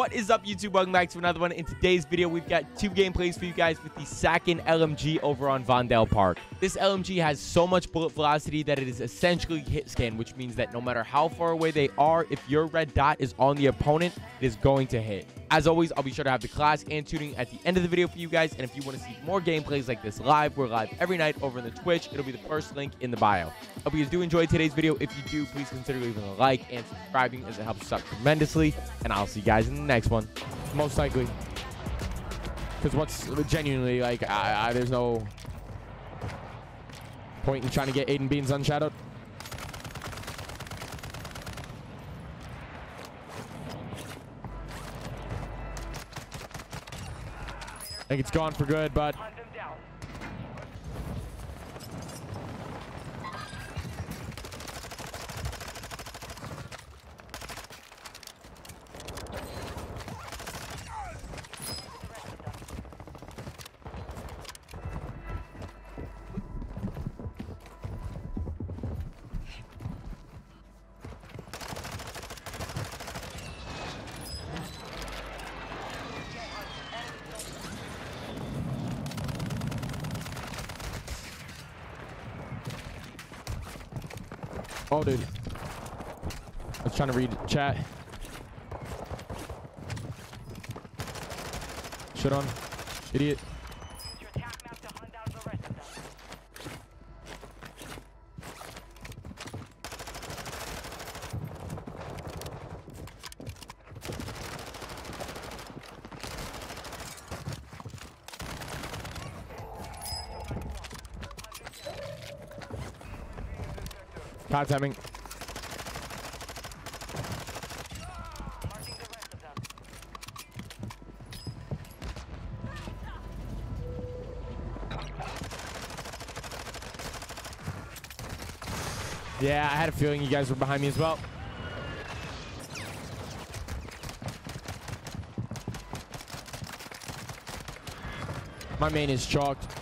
What is up, YouTube? Welcome back to another one. In today's video, we've got two gameplays for you guys with the Sakin LMG over on Vondel Park. This LMG has so much bullet velocity that it is essentially hit scan, which means that no matter how far away they are, if your red dot is on the opponent, it is going to hit. As always, I'll be sure to have the class and tuning at the end of the video for you guys. And if you want to see more gameplays like this live, we're live every night over on the Twitch. It'll be the first link in the bio. Hope you guys do enjoy today's video. If you do, please consider leaving a like and subscribing as it helps us out tremendously. And I'll see you guys in the next one. Most likely. Because what's genuinely like, I, I, there's no point in trying to get Aidan Beans unshadowed. I think it's gone for good, but Oh, dude. I was trying to read chat. Shit on. Idiot. Card timing. Yeah, I had a feeling you guys were behind me as well. My main is chalked.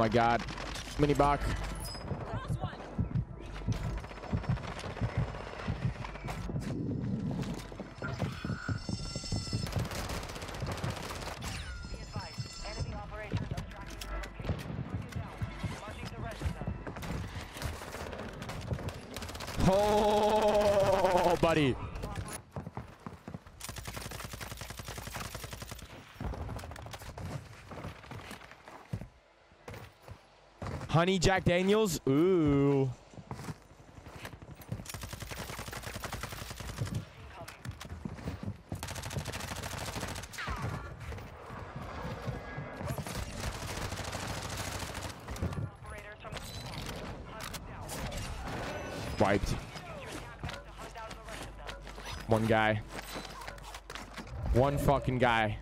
My god. Minibak. Oh, buddy. Honey Jack Daniels? Ooh. Wiped. One guy. One fucking guy.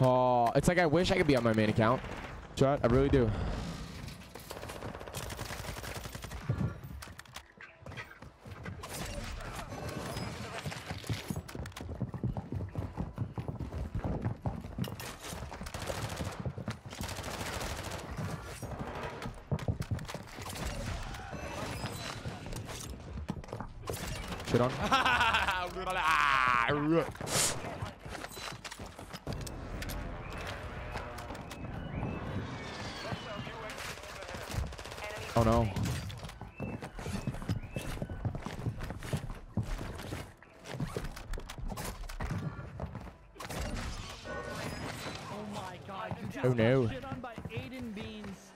Oh, it's like I wish I could be on my main account. Shut, I really do. Shit on. Oh no. Oh no. shit on by Aidan Beans.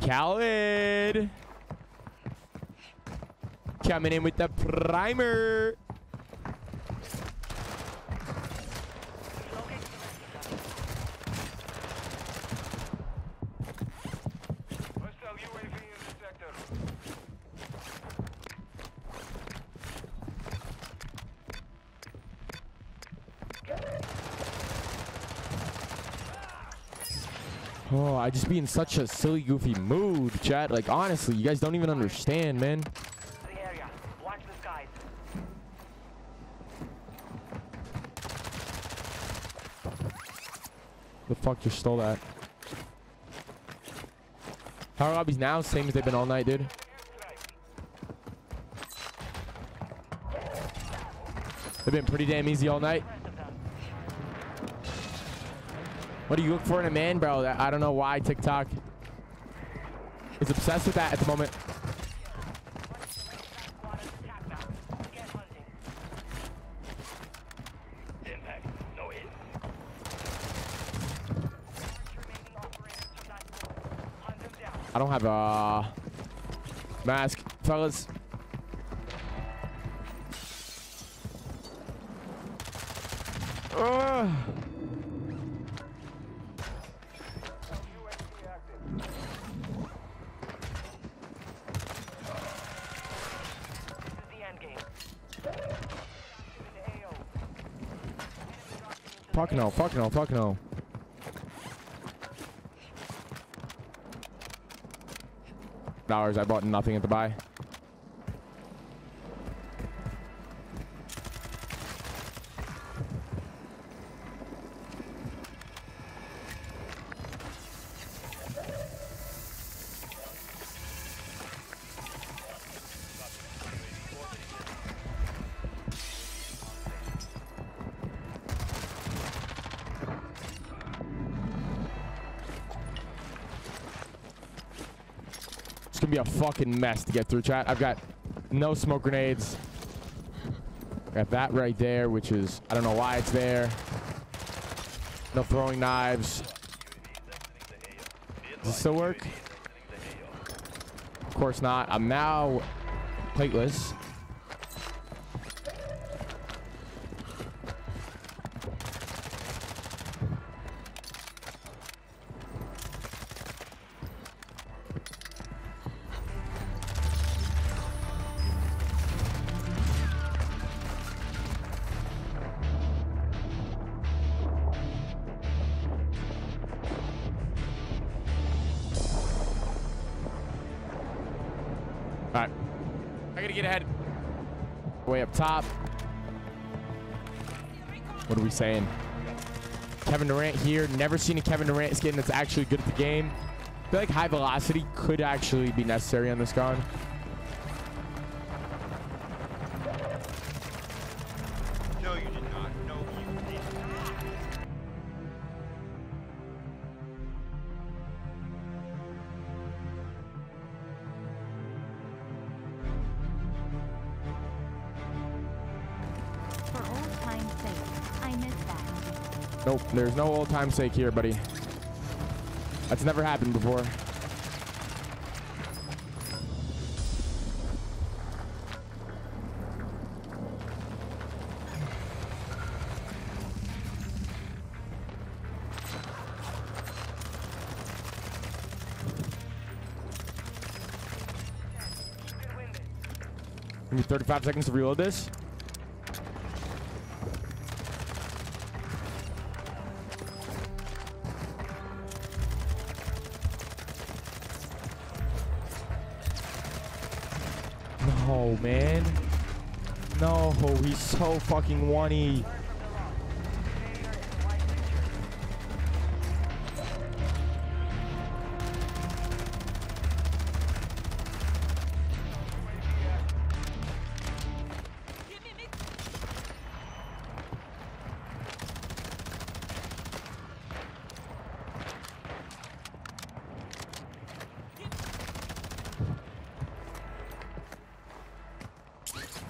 Khaled. Coming in with the primer. Oh, I just be in such a silly, goofy mood, chat. Like, honestly, you guys don't even understand, man. the area. Watch the skies. The fuck just stole that? Power lobbies now, same as they've been all night, dude. They've been pretty damn easy all night. What do you look for in a man, bro? I don't know why TikTok is obsessed with that at the moment. I don't have a mask, fellas. Ugh. Fuck no, fuck no, fuck no. Dollars, I bought nothing at the buy. Gonna be a fucking mess to get through, chat. I've got no smoke grenades. Got that right there, which is I don't know why it's there. No throwing knives. Does it still work? Of course not. I'm now plateless. All right. I gotta get ahead. Way up top. What are we saying? Kevin Durant here. Never seen a Kevin Durant skin that's actually good at the game. I feel like high velocity could actually be necessary on this gun. Time's sake, I miss that. Nope, there's no old time sake here, buddy. That's never happened before. Give me 35 seconds to reload this. Oh man. No, he's so fucking 1E.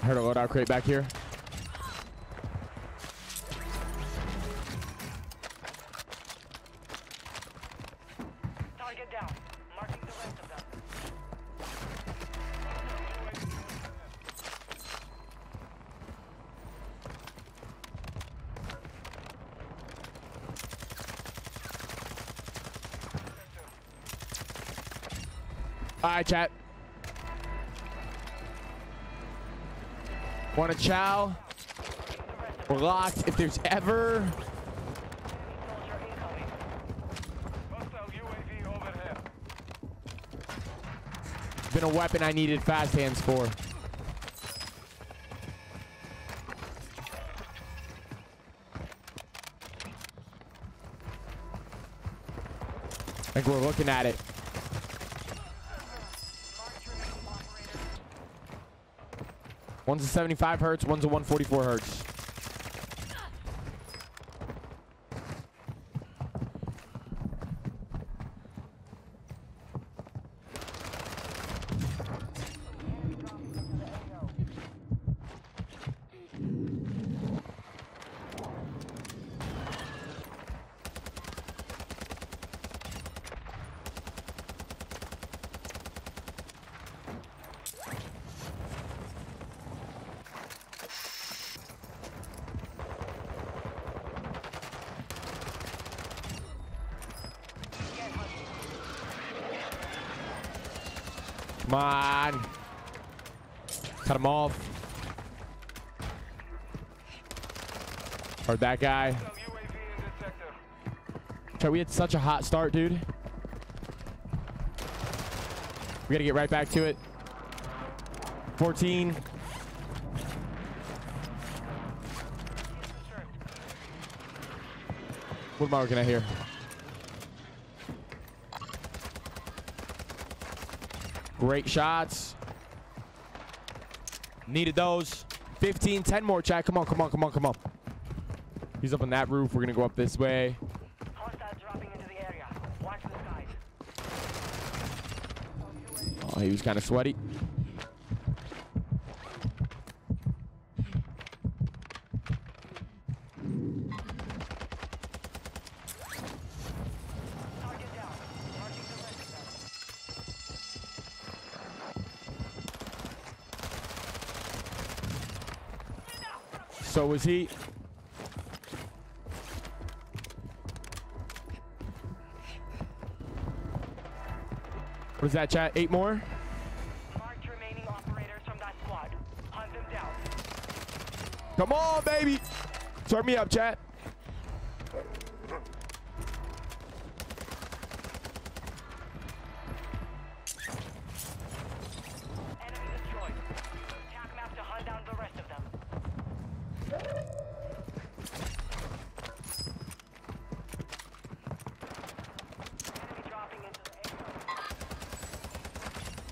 Heard a loadout crate back here. Wanna Chow. We're locked. If there's ever... It's been a weapon I needed fast hands for. think we're looking at it. One's a 75 hertz, one's a 144 hertz. Come on. Cut him off. Heard that guy. We had such a hot start, dude. We gotta get right back to it. 14. What am I looking at here? Great shots. Needed those. 15, 10 more, chat. Come on, come on, come on, come on. He's up on that roof. We're gonna go up this way. Hostiles dropping into the area. Watch the skies. Oh, he was kind of sweaty. So was he. What is that, chat? Eight more? Marked remaining operators from that squad. Hunt them down. Come on, baby. Turn me up, chat.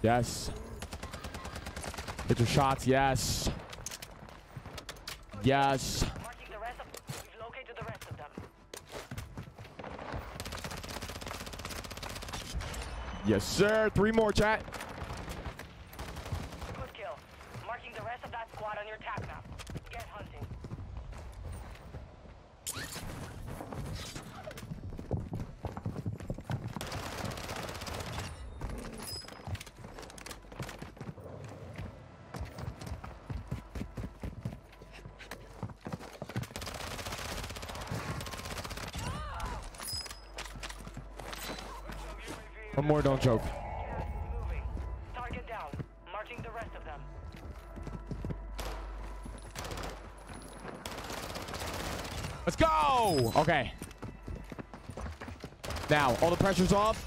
Yes. Get your shots. Yes. Yes. Yes, sir. Three more, chat. Good kill. Marking the rest of that squad on your attack map. Get hunting. One more, don't them. Let's go. Okay. Now, all the pressure's off.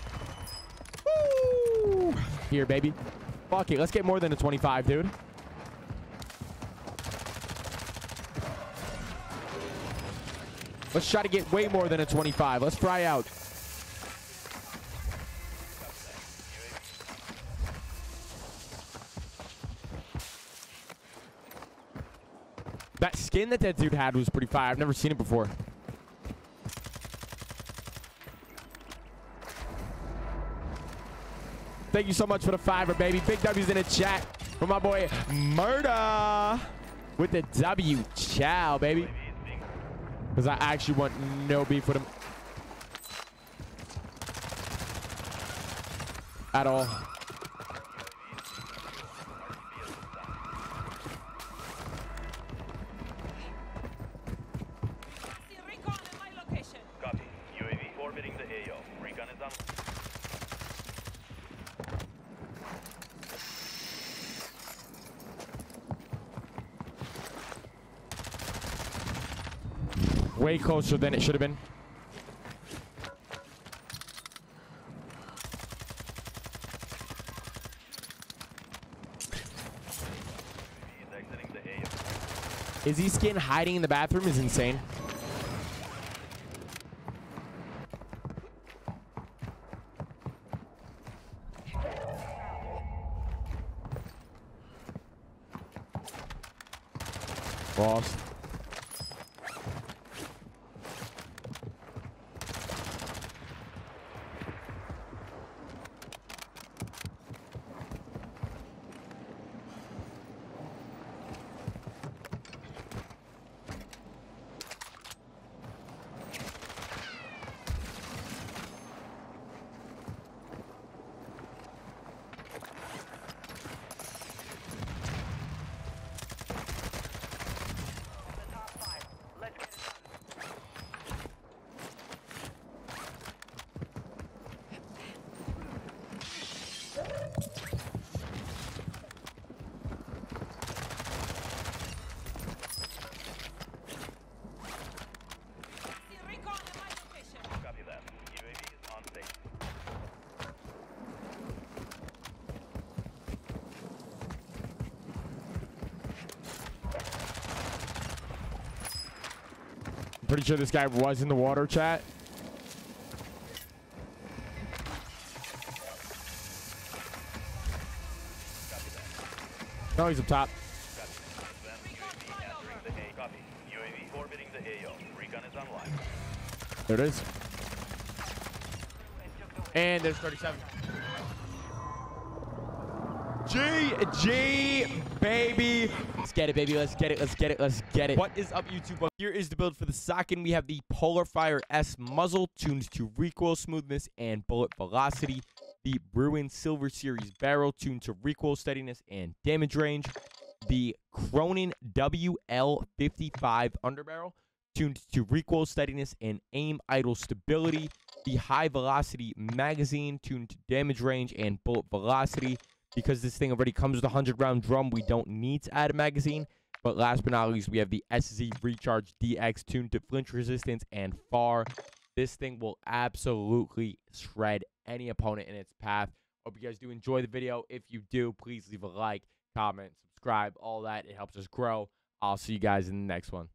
Woo! Here, baby. Fuck it. Let's get more than a 25, dude. Let's try to get way more than a 25. Let's try out. Skin that that dude had was pretty fire. I've never seen it before. Thank you so much for the fiver, baby. Big W's in the chat for my boy Murda with the W. Chow, baby. Because I actually want no beef with him. At all. way closer than it should have been. Is he skin hiding in the bathroom is insane. Lost. Pretty sure this guy was in the water chat. No, he's up top. There it is. And there's 37. GG, baby. Let's get it, baby. Let's get it. Let's get it. Let's get it. What is up, YouTube? Here is the build for the Sakin. We have the Polar Fire S muzzle tuned to recoil smoothness and bullet velocity. The Bruen Silver Series barrel tuned to recoil steadiness and damage range. The Cronen WL55 underbarrel tuned to recoil steadiness and aim idle stability. The high velocity magazine tuned to damage range and bullet velocity. Because this thing already comes with a 100 round drum, we don't need to add a magazine. But last but not least, we have the SZ Recharge DX tuned to flinch resistance and far. This thing will absolutely shred any opponent in its path. Hope you guys do enjoy the video. If you do, please leave a like, comment, subscribe, all that. It helps us grow. I'll see you guys in the next one.